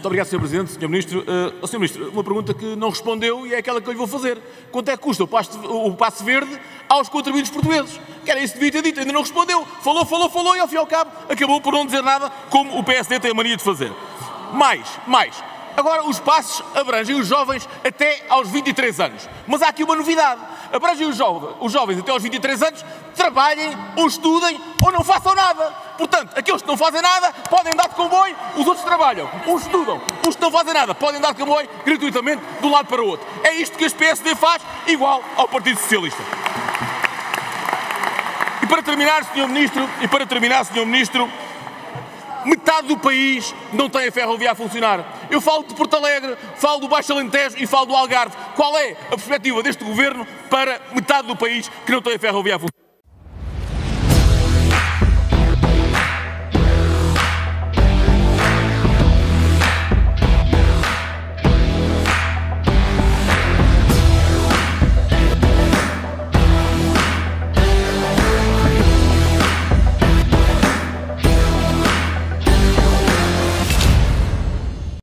Muito obrigado, Sr. Presidente. Sr. Ministro, uh, Sr. Ministro, uma pergunta que não respondeu e é aquela que eu lhe vou fazer. Quanto é que custa o passe, o verde aos contribuintes portugueses? Que era isso que devia ter dito, ainda não respondeu. Falou, falou, falou e ao fim e ao cabo acabou por não dizer nada, como o PSD tem a mania de fazer. Mais, mais. Agora, os passos abrangem os jovens até aos 23 anos. Mas há aqui uma novidade. Abrangem os jovens, os jovens até aos 23 anos, trabalhem ou estudem ou não façam nada. Portanto, aqueles que não fazem nada podem andar de comboio, os outros trabalham, uns estudam, os que não fazem nada podem andar de comboio gratuitamente de um lado para o outro. É isto que este PSD faz, igual ao Partido Socialista. E para terminar, Sr. Ministro, e para terminar, Sr. Ministro, metade do país não tem a ferrovia a funcionar. Eu falo de Porto Alegre, falo do Baixo Alentejo e falo do Algarve. Qual é a perspectiva deste governo para metade do país que não tem a ferrovia a funcionar?